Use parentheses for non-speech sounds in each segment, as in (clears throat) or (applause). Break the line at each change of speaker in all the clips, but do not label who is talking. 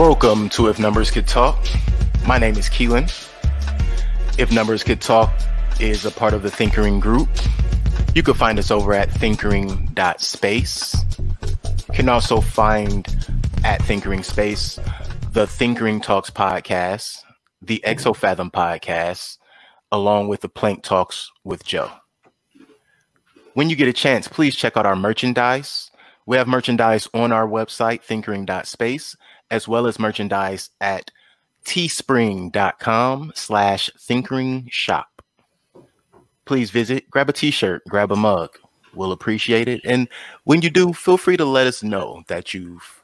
Welcome to If Numbers Could Talk. My name is Keilyn. If Numbers Could Talk is a part of the Thinkering Group. You can find us over at thinkering.space. You can also find at Thinkering Space the Thinkering Talks podcast, the Exofathom podcast, along with the Plank Talks with Joe. When you get a chance, please check out our merchandise. We have merchandise on our website, thinkering.space, as well as merchandise at teespring.com slash thinkering shop. Please visit, grab a t-shirt, grab a mug. We'll appreciate it. And when you do, feel free to let us know that you've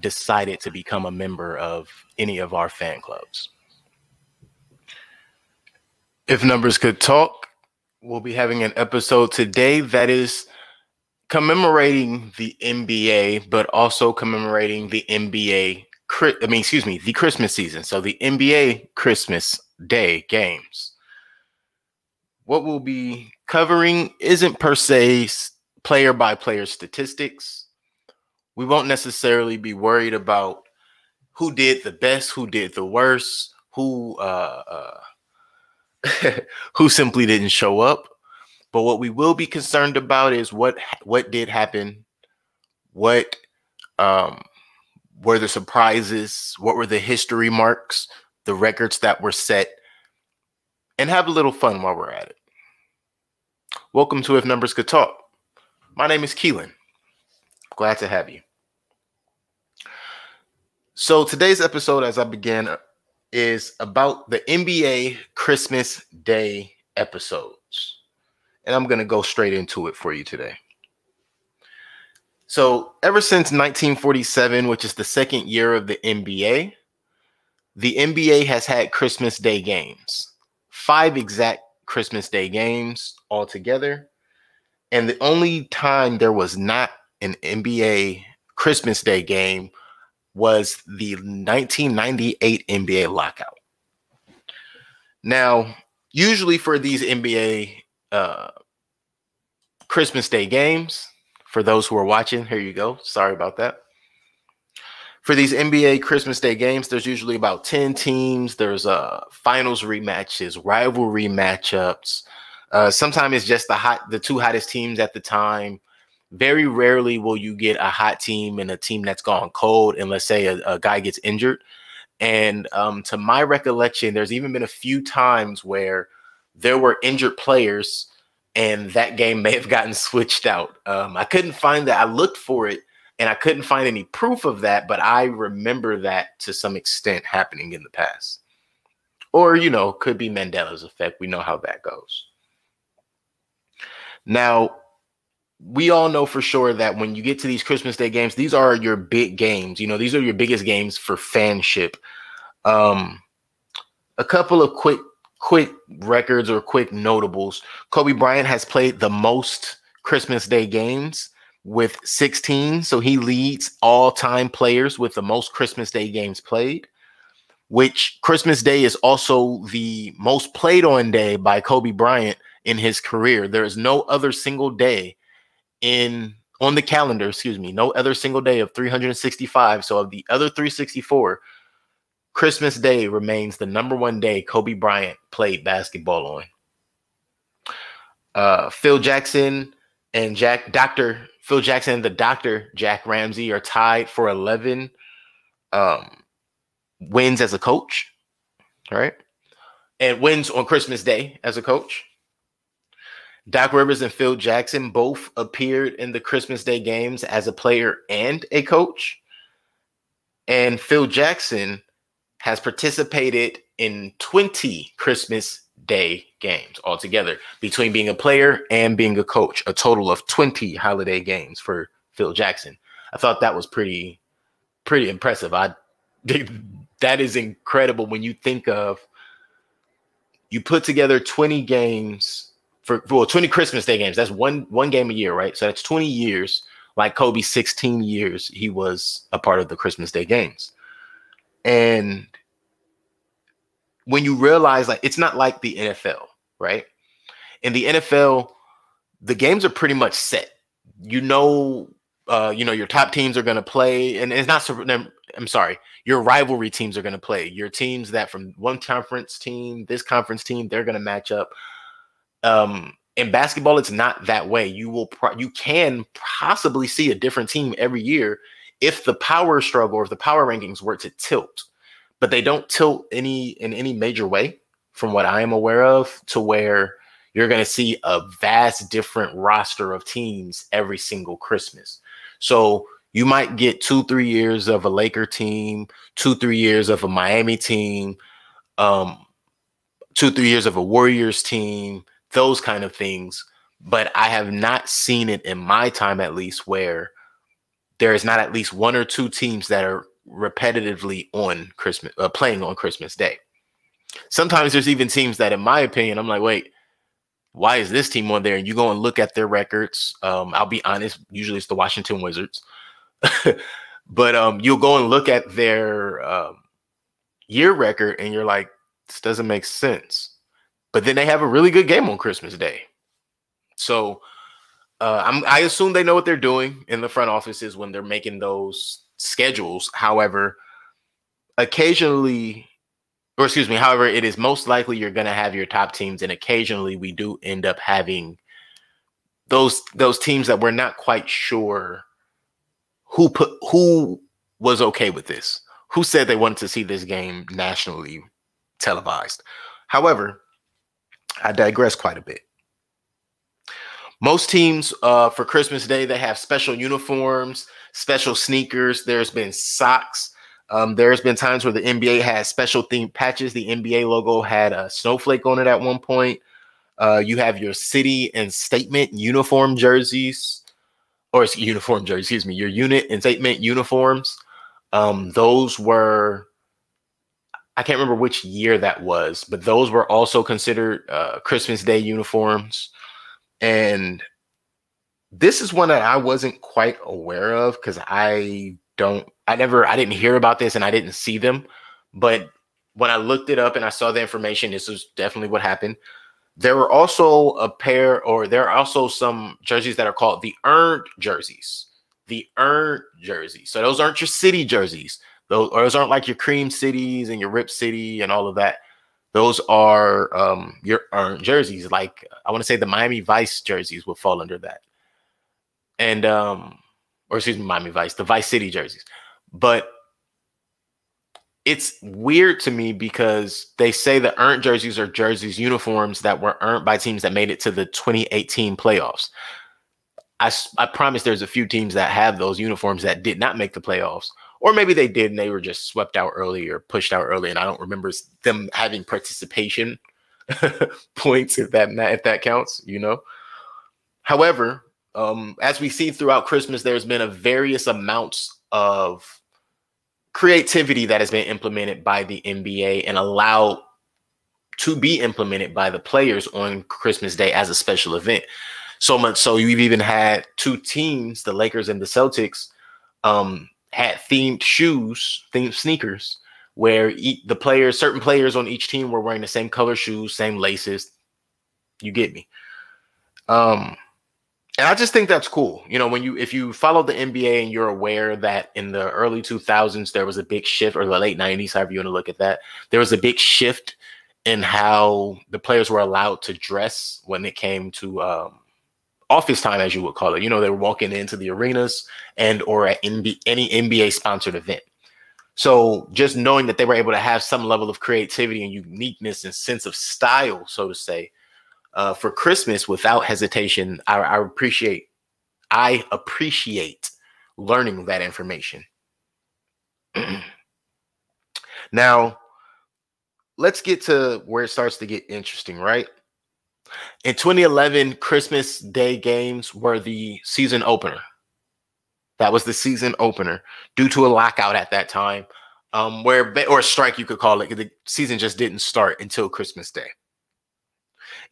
decided to become a member of any of our fan clubs. If numbers could talk, we'll be having an episode today that is commemorating the NBA, but also commemorating the NBA. I mean, excuse me, the Christmas season. So the NBA Christmas Day games. What we'll be covering isn't per se player by player statistics. We won't necessarily be worried about who did the best, who did the worst, who uh, uh (laughs) who simply didn't show up. But what we will be concerned about is what what did happen, what um, were the surprises, what were the history marks, the records that were set, and have a little fun while we're at it. Welcome to If Numbers Could Talk. My name is Keilyn. Glad to have you. So today's episode, as I begin, is about the NBA Christmas Day episodes. and I'm going to go straight into it for you today. So, ever since 1947, which is the second year of the NBA, the NBA has had Christmas Day games, five exact Christmas Day games altogether. And the only time there was not an NBA Christmas Day game was the 1998 NBA lockout. Now, usually for these NBA uh, Christmas Day games. For those who are watching, here you go. Sorry about that. For these NBA Christmas Day games, there's usually about 10 teams. There's uh finals rematches, rivalry matchups. Uh, sometimes it's just the hot, the two hottest teams at the time. Very rarely will you get a hot team and a team that's gone cold, and let's say a, a guy gets injured. And um, to my recollection, there's even been a few times where there were injured players and that game may have gotten switched out. Um, I couldn't find that. I looked for it and I couldn't find any proof of that, but I remember that to some extent happening in the past. Or, you know, could be Mandela's effect. We know how that goes. Now, we all know for sure that when you get to these Christmas Day games, these are your big games. You know, these are your biggest games for fanship. Um, a couple of quick quick records or quick notables. Kobe Bryant has played the most Christmas Day games with 16. So he leads all time players with the most Christmas Day games played, which Christmas Day is also the most played on day by Kobe Bryant in his career. There is no other single day in on the calendar, excuse me, no other single day of 365. So of the other 364, Christmas Day remains the number one day Kobe Bryant played basketball on. Uh, Phil Jackson and Jack Doctor Phil Jackson and the Doctor Jack Ramsay are tied for 11 um, wins as a coach, right? And wins on Christmas Day as a coach. Doc Rivers and Phil Jackson both appeared in the Christmas Day games as a player and a coach. And Phil Jackson has participated in 20 Christmas Day games altogether between being a player and being a coach, a total of 20 holiday games for Phil Jackson. I thought that was pretty pretty impressive. I (laughs) that is incredible when you think of you put together 20 games for well 20 Christmas Day games. That's one one game a year, right? So that's 20 years. Like Kobe 16 years he was a part of the Christmas Day games. And when you realize like it's not like the NFL, right? In the NFL, the games are pretty much set. You know uh, you know, your top teams are going to play, and it's not. I'm sorry, your rivalry teams are going to play. Your teams that from one conference team, this conference team, they're going to match up. Um, in basketball, it's not that way. You will, you can possibly see a different team every year if the power struggle or if the power rankings were to tilt, but they don't tilt any in any major way, from what I am aware of, to where you're going to see a vast different roster of teams every single Christmas. So you might get two, three years of a Laker team, two, three years of a Miami team, um, two, three years of a Warriors team, those kind of things. But I have not seen it in my time, at least, where there is not at least one or two teams that are repetitively on Christmas, uh, playing on Christmas Day. Sometimes there's even teams that, in my opinion, I'm like, wait, why is this team on there? And you go and look at their records. Um, I'll be honest, usually it's the Washington Wizards. (laughs) but um, you'll go and look at their um, year record and you're like, this doesn't make sense. But then they have a really good game on Christmas Day. So uh, i assume they know what they're doing in the front offices when they're making those schedules. However, occasionally or excuse me, however, it is most likely you're going to have your top teams, and occasionally we do end up having those those teams that we're not quite sure who put who was okay with this, who said they wanted to see this game nationally televised. However, I digress quite a bit. Most teams uh, for Christmas Day they have special uniforms, special sneakers. There's been socks um, there's been times where the NBA has special themed patches. The NBA logo had a snowflake on it at one point. Uh, you have your city and statement uniform jerseys, or it's uniform jerseys, excuse me, your unit and statement uniforms. Um, those were, I can't remember which year that was, but those were also considered uh, Christmas Day uniforms. And this is one that I wasn't quite aware of because I don't I never I didn't hear about this and I didn't see them, but when I looked it up and I saw the information, this was definitely what happened. There were also a pair, or there are also some jerseys that are called the earned jerseys. The earned jerseys. So those aren't your city jerseys. Those, those aren't like your cream cities and your rip city and all of that. Those are um, your earned jerseys. Like I want to say the Miami Vice jerseys will fall under that. And um, or excuse me, Miami Vice, the Vice City jerseys. But it's weird to me because they say the earned jerseys are jerseys uniforms that were earned by teams that made it to the 2018 playoffs. I, I promise there's a few teams that have those uniforms that did not make the playoffs, or maybe they did and they were just swept out early or pushed out early, and I don't remember them having participation (laughs) points if that if that counts, you know. However, um, as we see throughout Christmas, there's been a various amounts of creativity that has been implemented by the NBA and allowed to be implemented by the players on Christmas Day as a special event. So much so you've even had two teams, the Lakers and the Celtics, um, had themed shoes, themed sneakers, where the players, certain players on each team were wearing the same color shoes, same laces. You get me. Um, and I just think that's cool. You know, when you if you follow the NBA and you're aware that in the early 2000s there was a big shift, or the late 90s, however you want to look at that, there was a big shift in how the players were allowed to dress when it came to um, office time, as you would call it. You know, they were walking into the arenas and or at NBA, any NBA sponsored event. So just knowing that they were able to have some level of creativity and uniqueness and sense of style, so to say, uh, for Christmas without hesitation. I, I appreciate I appreciate learning that information. (clears throat) now, let's get to where it starts to get interesting, right? In 2011, Christmas Day games were the season opener. That was the season opener due to a lockout at that time, um, where or a strike you could call it. The season just didn't start until Christmas Day.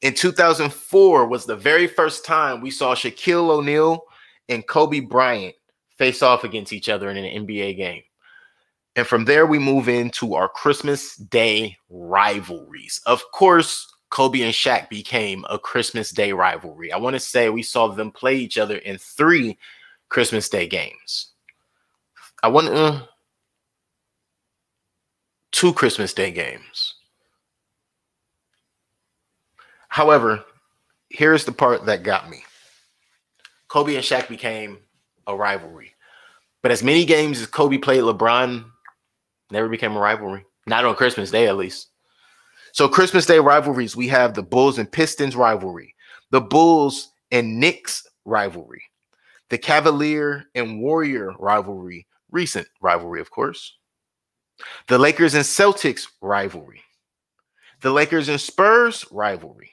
In 2004 was the very first time we saw Shaquille O'Neal and Kobe Bryant face off against each other in an NBA game. And from there, we move into our Christmas Day rivalries. Of course, Kobe and Shaq became a Christmas Day rivalry. I want to say we saw them play each other in three Christmas Day games. I want uh, two Christmas Day games. However, here's the part that got me. Kobe and Shaq became a rivalry. But as many games as Kobe played LeBron, never became a rivalry. Not on Christmas Day, at least. So, Christmas Day rivalries, we have the Bulls and Pistons rivalry, the Bulls and Knicks rivalry, the Cavalier and Warrior rivalry, recent rivalry, of course, the Lakers and Celtics rivalry, the Lakers and Spurs rivalry,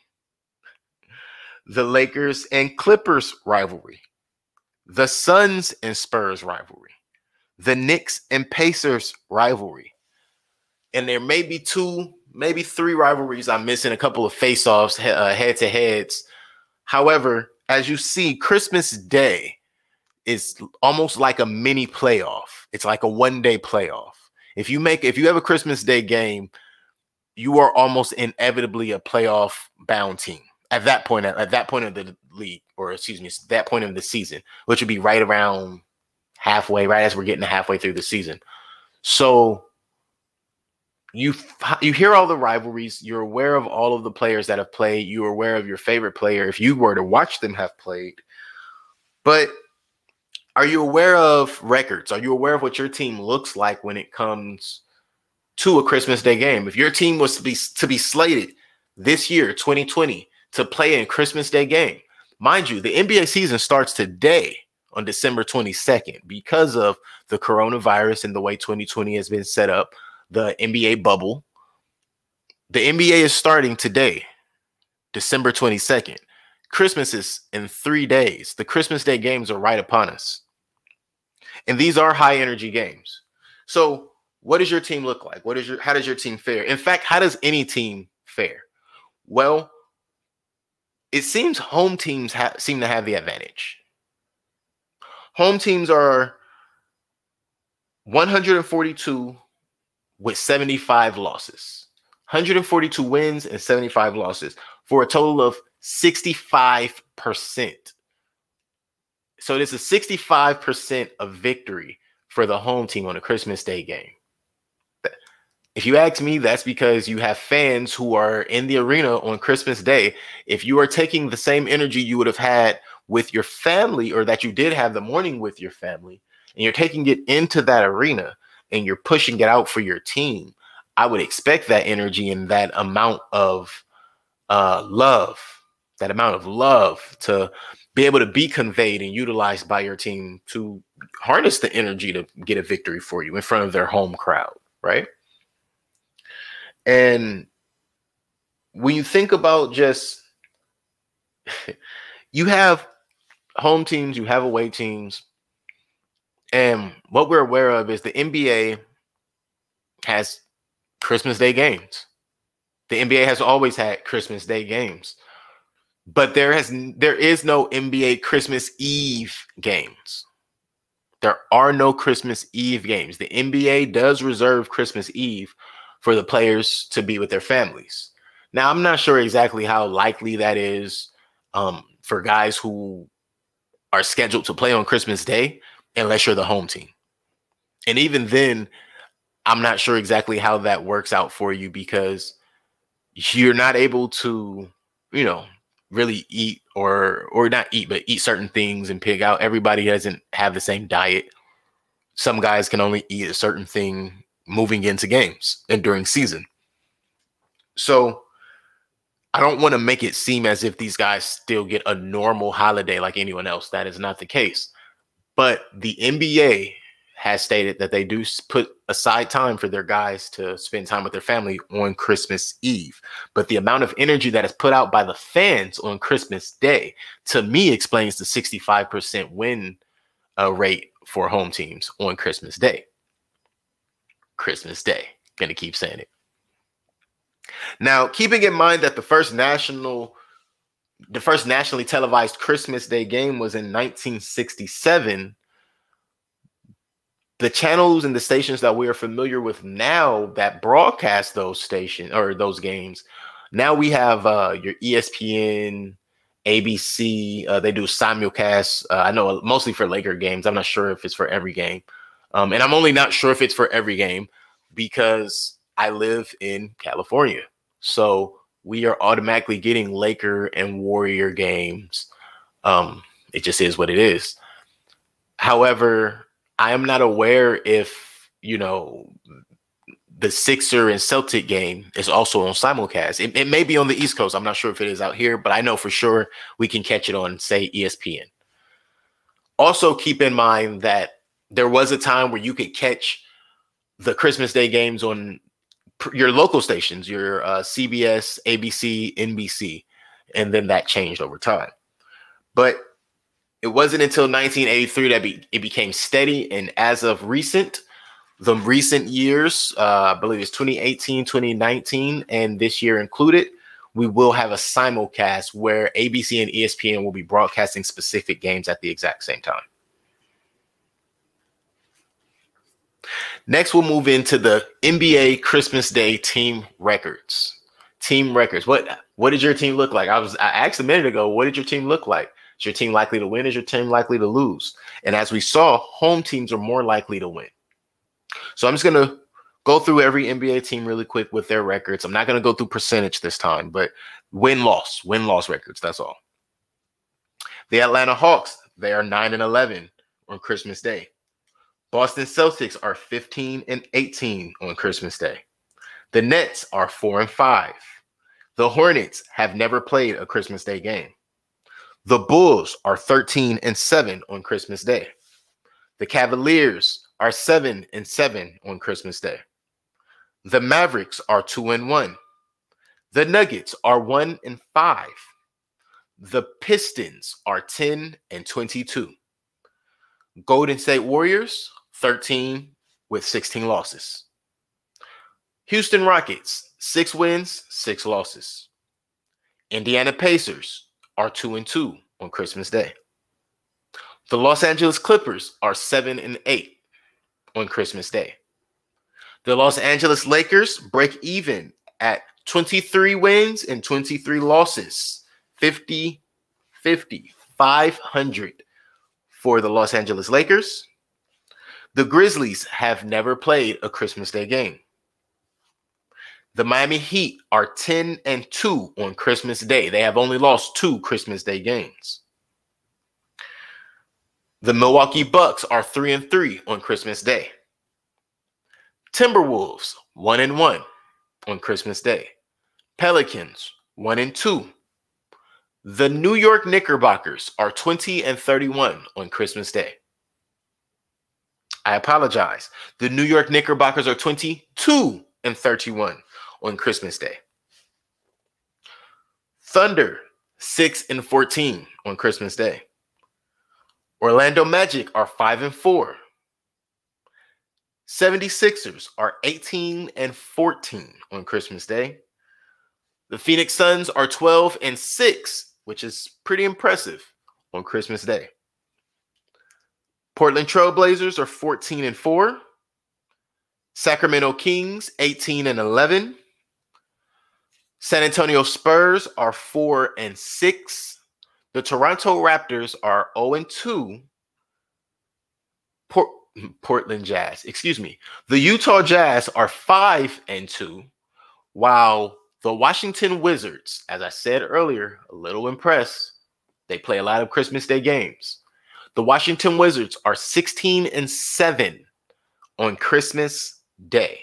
the Lakers and Clippers rivalry, the Suns and Spurs rivalry, the Knicks and Pacers rivalry. And there may be two, maybe three rivalries I'm missing, a couple of face-offs, uh, head to heads. However, as you see, Christmas Day is almost like a mini playoff. It's like a one-day playoff. If you make if you have a Christmas Day game, you are almost inevitably a playoff bound team at that point at, at that point of the league or excuse me that point of the season which would be right around halfway right as we're getting halfway through the season so you you hear all the rivalries you're aware of all of the players that have played you're aware of your favorite player if you were to watch them have played. But are you aware of records? Are you aware of what your team looks like when it comes to a christmas day game? If your team was to be to be slated this year 2020 to play in Christmas Day game. Mind you, the NBA season starts today on December 22nd because of the coronavirus and the way 2020 has been set up, the NBA bubble. The NBA is starting today, December 22nd. Christmas is in three days. The Christmas Day games are right upon us. And these are high energy games. So, what does your team look like? What is your how does your team fare? In fact, how does any team fare? Well, it seems home teams ha- seem to have the advantage. Home teams are 142 with 75 losses, 142 wins and 75 losses for a total of 65%. So it is a 65% of victory for the home team on a Christmas Day game. If you ask me, that's because you have fans who are in the arena on Christmas Day. If you are taking the same energy you would have had with your family or that you did have the morning with your family, and you're taking it into that arena and you're pushing it out for your team, I would expect that energy and that amount of uh, love, that amount of love to be able to be conveyed and utilized by your team to harness the energy to get a victory for you in front of their home crowd, right? And when you think about just (laughs) you have home teams, you have away teams, and what we're aware of is the NBA has Christmas Day games. The NBA has always had Christmas Day games. But there has there is no NBA Christmas Eve games. There are no Christmas Eve games. The NBA does reserve Christmas Eve for the players to be with their families. Now, I'm not sure exactly how likely that is um, for guys who are scheduled to play on Christmas Day, unless you're the home team. And even then, I'm not sure exactly how that works out for you because you're not able to, you know, really eat or or not eat, but eat certain things and pig out. Everybody doesn't have the same diet. Some guys can only eat a certain thing moving into games and during season. So I don't want to make it seem as if these guys still get a normal holiday like anyone else. That is not the case. But the NBA has stated that they do put aside time for their guys to spend time with their family on Christmas Eve. But the amount of energy that is put out by the fans on Christmas Day, to me, explains the 65% win uh, rate for home teams on Christmas Day. Christmas Day. Gonna keep saying it. Now, keeping in mind that the first national, the first nationally televised Christmas Day game was in 1967, the channels and the stations that we are familiar with now that broadcast those stations or those games, now we have uh, your ESPN ABC, uh, they do simulcast. Uh, I know mostly for Laker games. I'm not sure if it's for every game. Um, and I'm only not sure if it's for every game because I live in California. So we are automatically getting Laker and Warrior games. Um, it just is what it is. However, I am not aware if, you know, the Sixer and Celtic game is also on simulcast. It, it, may be on the East Coast. I'm not sure if it is out here, but I know for sure we can catch it on, say, ESPN. Also, keep in mind that there was a time where you could catch the Christmas Day games on your local stations, your uh, CBS, ABC, NBC, and then that changed over time. But it wasn't until 1983 that be, it became steady, and as of recent, the recent years, uh, I believe it's 2018, 2019, and this year included, we will have a simulcast where ABC and ESPN will be broadcasting specific games at the exact same time. Next, we'll move into the NBA Christmas Day team records. Team records. What what did your team look like? I was I asked a minute ago, what did your team look like? Is your team likely to win? Is your team likely to lose? And as we saw, home teams are more likely to win. So I'm just to go through every NBA team really quick with their records. I'm not to go through percentage this time, but win loss, win loss records. That's all. The Atlanta Hawks, they are 9 and 11 on Christmas Day. Boston Celtics are 15 and 18 on Christmas Day. The Nets are 4 and 5. The Hornets have never played a Christmas Day game. The Bulls are 13 and 7 on Christmas Day. The Cavaliers are seven and seven on Christmas Day. The Mavericks are two and one. The Nuggets are one and five. The Pistons are 10 and 22. Golden State Warriors 13 with 16 losses. Houston Rockets, six wins, six losses. Indiana Pacers are two and two on Christmas Day. The Los Angeles Clippers are seven and eight on Christmas Day. The Los Angeles Lakers break even at 23 wins and 23 losses, 50 50, 500 for the Los Angeles Lakers. The Grizzlies have never played a Christmas Day game. The Miami Heat are 10 and 2 on Christmas Day. They have only lost two Christmas Day games. The Milwaukee Bucks are 3 and 3 on Christmas Day. Timberwolves 1 and 1 on Christmas Day. Pelicans 1 and 2. The New York Knickerbockers are 20 and 31 on Christmas Day. I apologize. The New York Knickerbockers are 22 and 31 on Christmas Day. Thunder 6 and 14 on Christmas Day. Orlando Magic are 5 and 4. 76ers are 18 and 14 on Christmas Day. The Phoenix Suns are 12 and 6, which is pretty impressive on Christmas Day. Portland Trailblazers are 14 and 4. Sacramento Kings 18 and 11. San Antonio Spurs are 4 and 6. The Toronto Raptors are 0 and 2. Port- (laughs) Portland Jazz, excuse me. The Utah Jazz are 5 and 2, while the Washington Wizards, as I said earlier, a little impressed. They play a lot of Christmas Day games. The Washington Wizards are 16 and 7 on Christmas Day.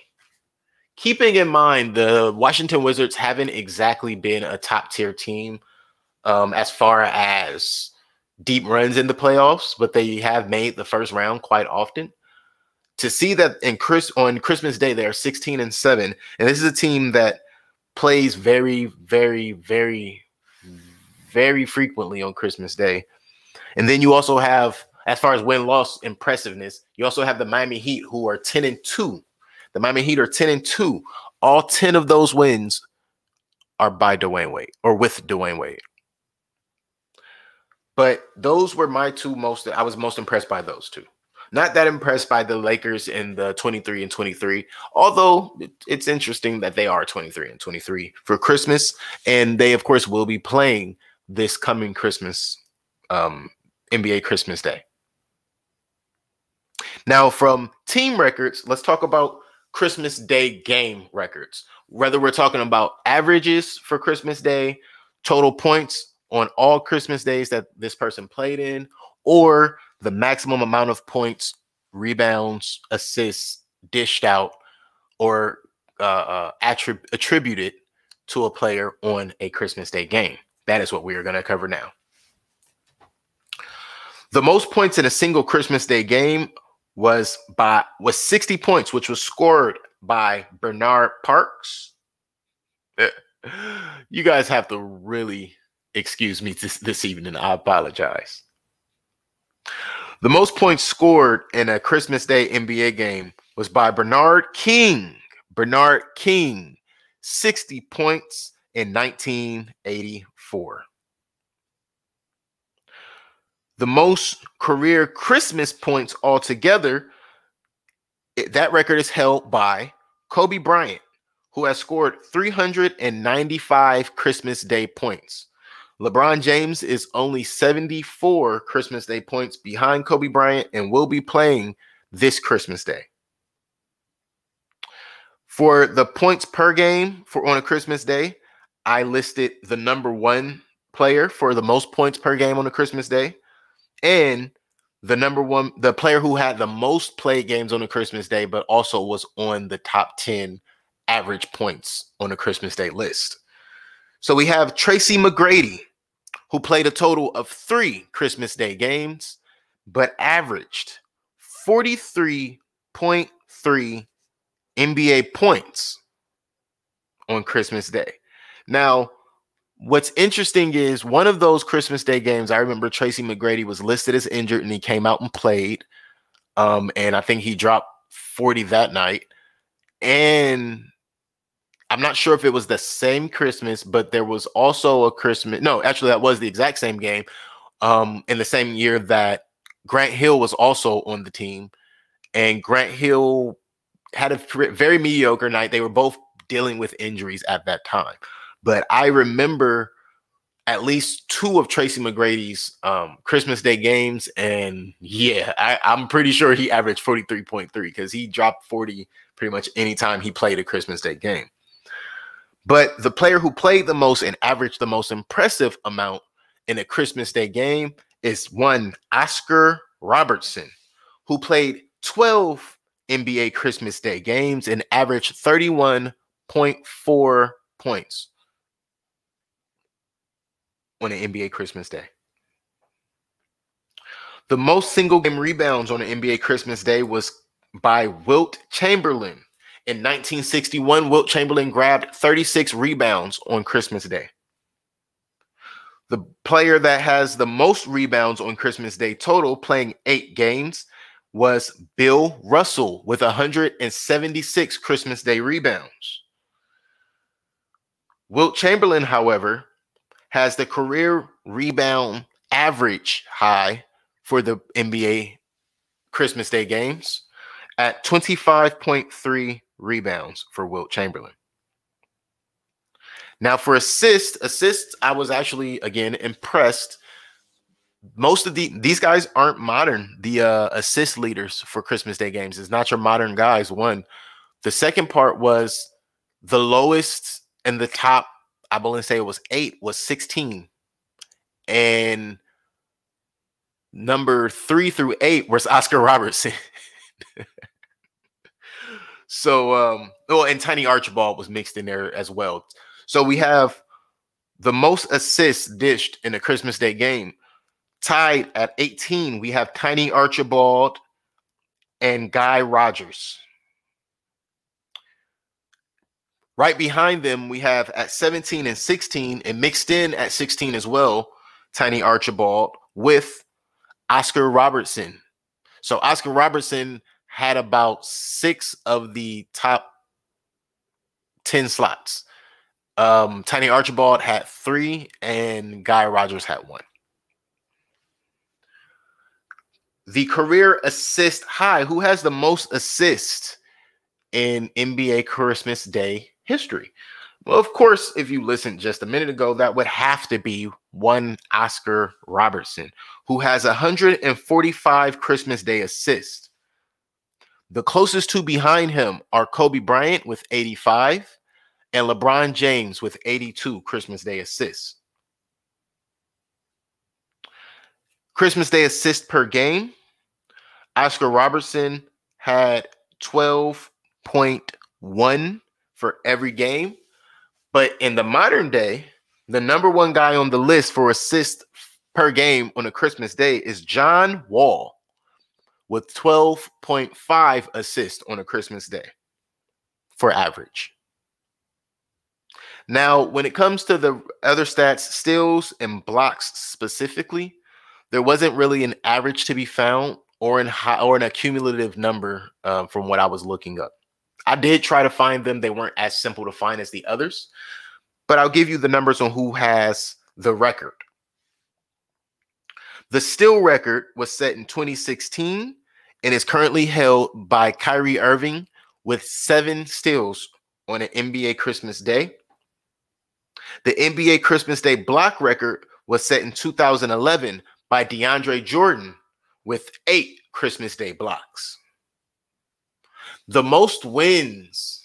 Keeping in mind the Washington Wizards haven't exactly been a top tier team um, as far as deep runs in the playoffs, but they have made the first round quite often. To see that in Chris on Christmas Day they are 16 and 7, and this is a team that plays very, very, very, very frequently on Christmas Day. And then you also have, as far as win-loss impressiveness, you also have the Miami Heat who are 10 and 2. The Miami Heat are 10 and 2. All 10 of those wins are by Dwyane Wade or with Dwyane Wade. But those were my two most. I was most impressed by those two. Not that impressed by the Lakers in the 23 and 23, although it's interesting that they are 23 and 23 for Christmas. And they, of course, will be playing this coming Christmas, um, NBA Christmas Day. Now, from team records, let's talk about Christmas Day game records. Whether we're talking about averages for Christmas Day, total points on all Christmas days that this person played in, or the maximum amount of points, rebounds, assists dished out, or uh, uh, attrib- attributed to a player on a Christmas Day game. That is what we are going to cover now. The most points in a single Christmas Day game was by was 60 points, which was scored by Bernard Parks. (laughs) You guys have to really excuse me this, this evening. I apologize. The most points scored in a Christmas Day NBA game was by Bernard King. Bernard King, 60 points in 1984. The most career Christmas points altogether, it, that record is held by Kobe Bryant, who has scored 395 Christmas Day points. LeBron James is only 74 Christmas Day points behind Kobe Bryant and will be playing this Christmas Day. For the points per game for on a Christmas Day, I listed the number one player for the most points per game on a Christmas Day, and the number one, the player who had the most played games on a Christmas Day, but also was on the top 10 average points on a Christmas Day list. So we have Tracy McGrady, who played a total of three Christmas Day games, but averaged 43.3 NBA points on Christmas Day. Now, what's interesting is one of those Christmas Day games, I remember Tracy McGrady was listed as injured and he came out and played. Um, and I think he dropped 40 that night. And I'm not sure if it was the same Christmas, but there was also a Christmas. No, actually, that was the exact same game um, in the same year that Grant Hill was also on the team. And Grant Hill had a very mediocre night. They were both dealing with injuries at that time. But I remember at least two of Tracy McGrady's um, Christmas Day games. And yeah, I, am pretty sure he averaged 43.3 because he dropped 40 pretty much anytime he played a Christmas Day game. But the player who played the most and averaged the most impressive amount in a Christmas Day game is one Oscar Robertson, who played 12 NBA Christmas Day games and averaged 31.4 points on an NBA Christmas Day. The most single game rebounds on an NBA Christmas Day was by Wilt Chamberlain. In 1961, Wilt Chamberlain grabbed 36 rebounds on Christmas Day. The player that has the most rebounds on Christmas Day total, playing eight games, was Bill Russell with 176 Christmas Day rebounds. Wilt Chamberlain, however, has the career rebound average high for the NBA Christmas Day games at 25.3 rebounds for Wilt Chamberlain. Now, for assists, assists, I was actually again impressed most of the these guys aren't modern. The uh, assist leaders for Christmas Day games is not your modern guys. One, the second part was the lowest and the top. I believe say it was eight was sixteen, and number three through eight was Oscar Robertson. (laughs) so, um, oh, and Tiny Archibald was mixed in there as well. So we have the most assists dished in a Christmas Day game Tied at 18, we have Tiny Archibald and Guy Rodgers. Right behind them, we have at 17 and 16, and mixed in at 16 as well, Tiny Archibald with Oscar Robertson. So Oscar Robertson had about six of the top 10 slots. Um, Tiny Archibald had three, and Guy Rodgers had one the career assist high. Who has the most assists in NBA Christmas Day history? Well, of course, if you listened just a minute ago, that would have to be one Oscar Robertson, who has 145 Christmas Day assists. The closest two behind him are Kobe Bryant with 85 and LeBron James with 82 Christmas Day assists. Christmas Day assist per game, Oscar Robertson had 12.1 for every game. But in the modern day, the number one guy on the list for assists per game on a Christmas day is John Wall with 12.5 assists on a Christmas day for average. Now, when it comes to the other stats, steals and blocks specifically, there wasn't really an average to be found or in high, or an accumulative number uh, from what I was looking up. I did try to find them. They weren't as simple to find as the others, but I'll give you the numbers on who has the record. The steal record was set in 2016 and is currently held by Kyrie Irving with seven steals on an NBA Christmas Day. The NBA Christmas Day block record was set in 2011 by DeAndre Jordan with eight Christmas Day blocks. The most wins,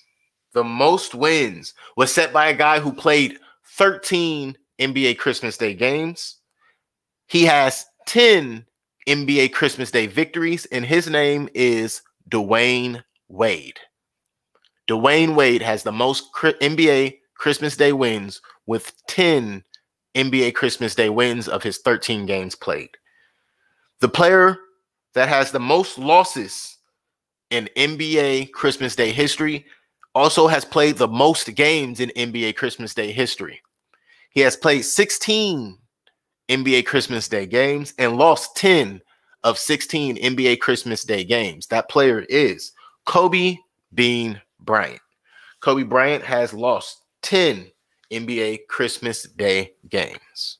the most wins was set by a guy who played 13 NBA Christmas Day games. He has 10 NBA Christmas Day victories, and his name is Dwyane Wade. Dwyane Wade has the most NBA Christmas Day wins with 10 NBA Christmas Day wins of his 13 games played. The player that has the most losses in NBA Christmas Day history also has played the most games in NBA Christmas Day history. He has played 16 NBA Christmas Day games and lost 10 of 16 NBA Christmas Day games. That player is Kobe Bean Bryant. Kobe Bryant has lost 10 NBA Christmas Day games.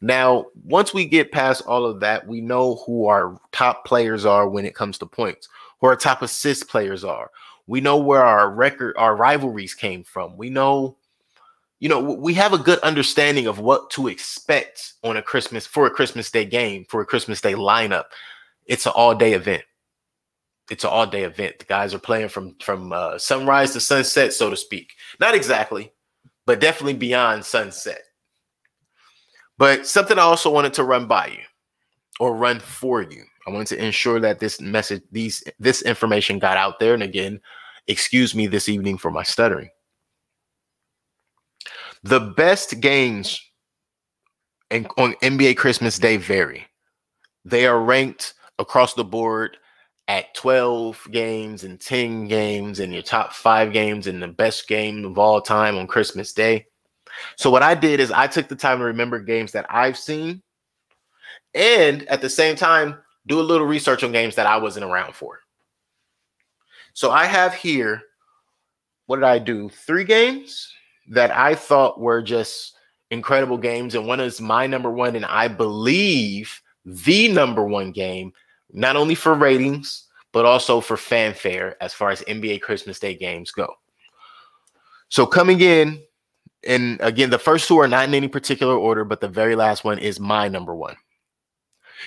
Now, once we get past all of that, we know who our top players are when it comes to points, who our top assist players are. We know where our record, our rivalries came from. We know, you know, we have a good understanding of what to expect on a Christmas for a Christmas Day game, for a Christmas Day lineup. It's an all-day event. It's an all-day event. The guys are playing from from uh, sunrise to sunset, so to speak. Not exactly, but definitely beyond sunset. But something I also wanted to run by you or run for you. I wanted to ensure that this message, these this information got out there. And again, excuse me this evening for my stuttering. The best games in, on NBA Christmas Day vary. They are ranked across the board at 12 games and 10 games and your top five games and the best game of all time on Christmas Day. So, what I did is I took the time to remember games that I've seen and at the same time do a little research on games that I wasn't around for. So, I have here what did I do? Three games that I thought were just incredible games. And one is my number one, and I believe the number one game not only for ratings, but also for fanfare as far as NBA Christmas Day games go. So coming in, and again, the first two are not in any particular order, but the very last one is my number one.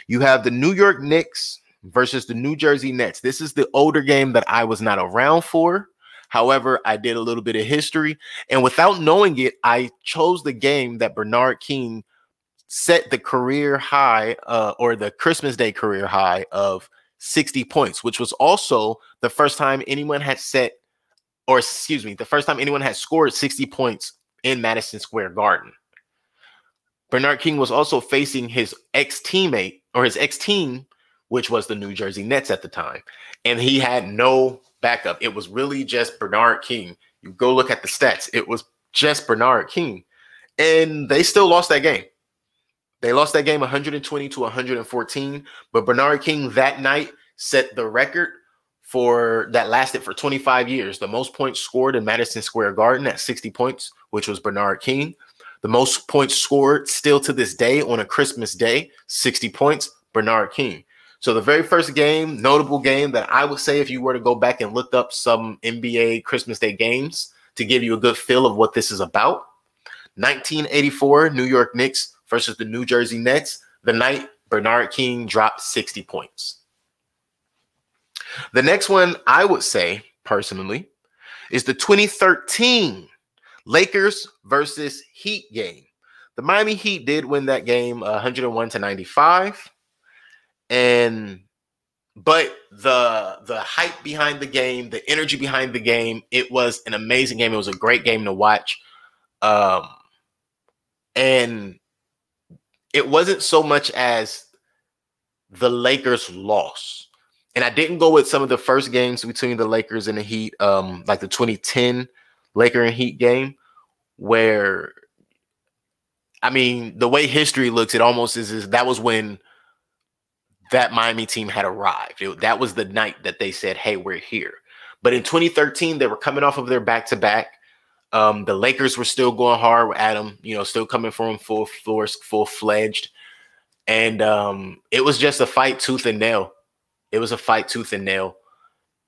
You have the New York Knicks versus the New Jersey Nets. This is the older game that I was not around for. However, I did a little bit of history, and without knowing it, I chose the game that Bernard King set the career high uh, or the Christmas Day career high of 60 points, which was also the first time anyone had set, or excuse me, the first time anyone had scored 60 points in Madison Square Garden. Bernard King was also facing his ex teammate or his ex team, which was the New Jersey Nets at the time. And he had no backup. It was really just Bernard King. You go look at the stats, it was just Bernard King. And they still lost that game. They lost that game 120 to 114, but Bernard King that night set the record for that lasted for 25 years. The most points scored in Madison Square Garden at 60 points, which was Bernard King. The most points scored still to this day on a Christmas day, 60 points, Bernard King. So the very first game, notable game that I would say if you were to go back and look up some NBA Christmas Day games to give you a good feel of what this is about. 1984 New York Knicks versus the New Jersey Nets. The night Bernard King dropped 60 points. The next one I would say personally is the 2013 Lakers versus Heat game. The Miami Heat did win that game 101 to 95. And but the the hype behind the game, the energy behind the game, it was an amazing game. It was a great game to watch. Um and it wasn't so much as the Lakers loss. And I didn't go with some of the first games between the Lakers and the Heat, um, like the 2010 Laker and Heat game, where I mean, the way history looks, it almost is, is that was when that Miami team had arrived. It, that was the night that they said, "Hey, we're here." But in 2013, they were coming off of their back to back. The Lakers were still going hard at them, you know, still coming for them full force, full fledged, and um, it was just a fight tooth and nail. It was a fight tooth and nail.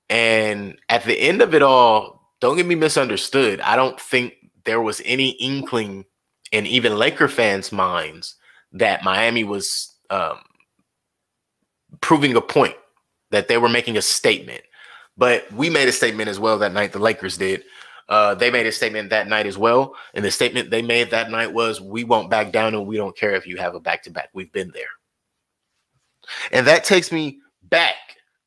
And at the end of it all, don't get me misunderstood. I don't think there was any inkling in even Laker fans' minds that Miami was um, proving a point, that they were making a statement. But we made a statement as well that night. The Lakers did. Uh, they made a statement that night as well. And the statement they made that night was, We won't back down and we don't care if you have a back to back. We've been there. And that takes me back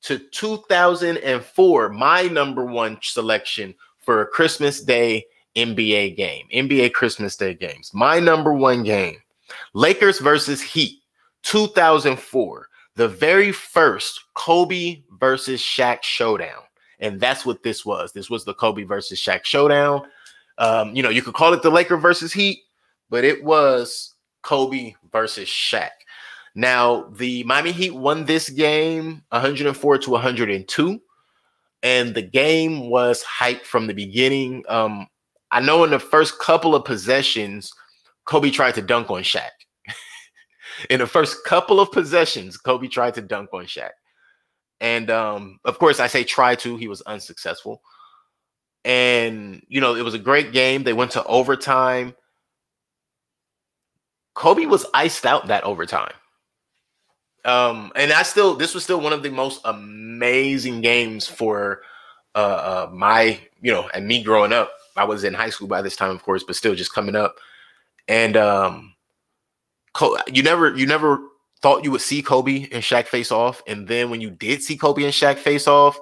to 2004, my number one selection for a Christmas Day NBA game, NBA Christmas Day games. My number one game Lakers versus Heat, 2004 the very first Kobe versus Shaq showdown. And that's what this was. This was the Kobe versus Shaq showdown. Um, you know, you could call it the Laker versus Heat, but it was Kobe versus Shaq. Now, the Miami Heat won this game 104 to 102. And the game was hyped from the beginning. Um, I know in the first couple of possessions, Kobe tried to dunk on Shaq. (laughs) in the first couple of possessions, Kobe tried to dunk on Shaq. And um, of course, I say try to, he was unsuccessful. And, you know, it was a great game. They went to overtime. Kobe was iced out that overtime. Um, and I still, this was still one of the most amazing games for uh, uh my, you know, and me growing up. I was in high school by this time, of course, but still just coming up. And um, you never you never thought you would see Kobe and Shaq face off, and then when you did see Kobe and Shaq face off,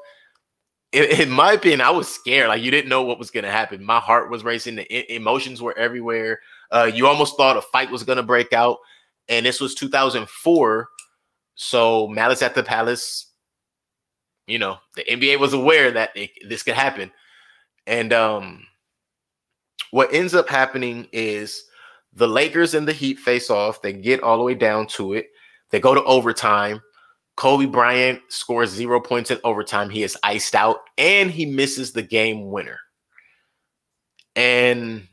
in, my opinion, I was scared. Like you didn't know what was going to happen. My heart was racing. The emotions were everywhere. Uh, you almost thought a fight was going to break out, and this was 2004. So Malice at the Palace, you know, the NBA was aware that it, this could happen, and um, what ends up happening is the Lakers and the Heat face off. They get all the way down to it. They go to overtime. Kobe Bryant scores zero points in overtime. He is iced out and he misses the game winner. And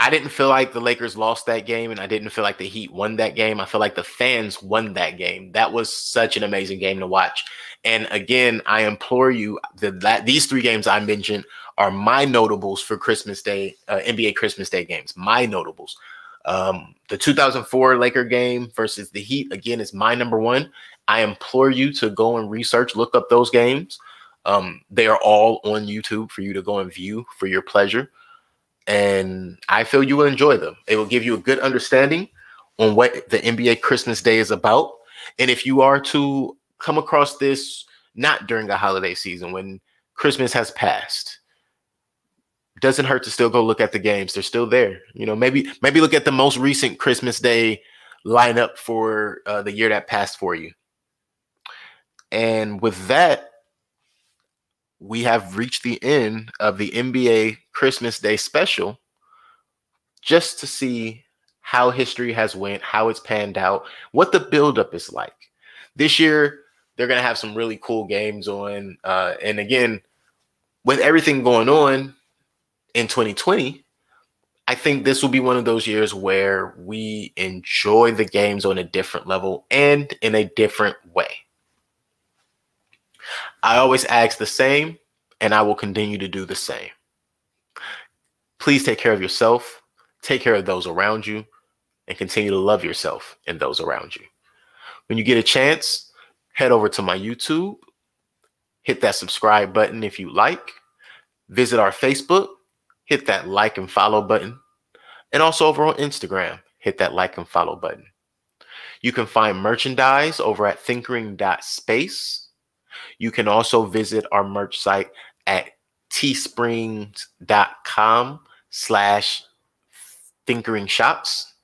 I didn't feel like the Lakers lost that game, and I didn't feel like the Heat won that game. I feel like the fans won that game. That was such an amazing game to watch. And again, I implore you that these three games I mentioned are my notables for Christmas Day, uh, NBA Christmas Day games. My notables. Um, the 2004 Laker game versus the Heat again is my number one. I implore you to go and research, look up those games. Um, they are all on YouTube for you to go and view for your pleasure. And I feel you will enjoy them. It will give you a good understanding on what the NBA Christmas Day is about. And if you are to come across this not during a holiday season when Christmas has passed, doesn't hurt to still go look at the games. They're still there. You know, maybe maybe look at the most recent Christmas Day lineup for uh, the year that passed for you. And with that, we have reached the end of the NBA Christmas Day special. Just to see how history has went, how it's panned out, what the buildup is like. This year, they're gonna have some really cool games on. Uh, and again, with everything going on, in 2020, I think this will be one of those years where we enjoy the games on a different level and in a different way. I always ask the same, and I will continue to do the same. Please take care of yourself, take care of those around you, and continue to love yourself and those around you. When you get a chance, head over to my YouTube, hit that subscribe button if you like, visit our Facebook, hit that like and follow button, and also over on Instagram, hit that like and follow button. You can find merchandise over at thinkering.space. You can also visit our merch site at teesprings.com slash thinkering shops.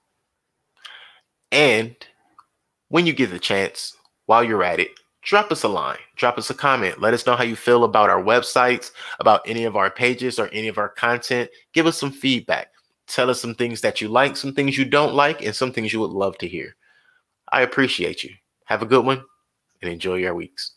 And when you get the chance, while you're at it, drop us a line, drop us a comment. Let us know how you feel about our websites, about any of our pages or any of our content. Give us some feedback. Tell us some things that you like, some things you don't like, and some things you would love to hear. I appreciate you. Have a good one and enjoy your weeks.